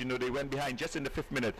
you know, they went behind just in the fifth minute.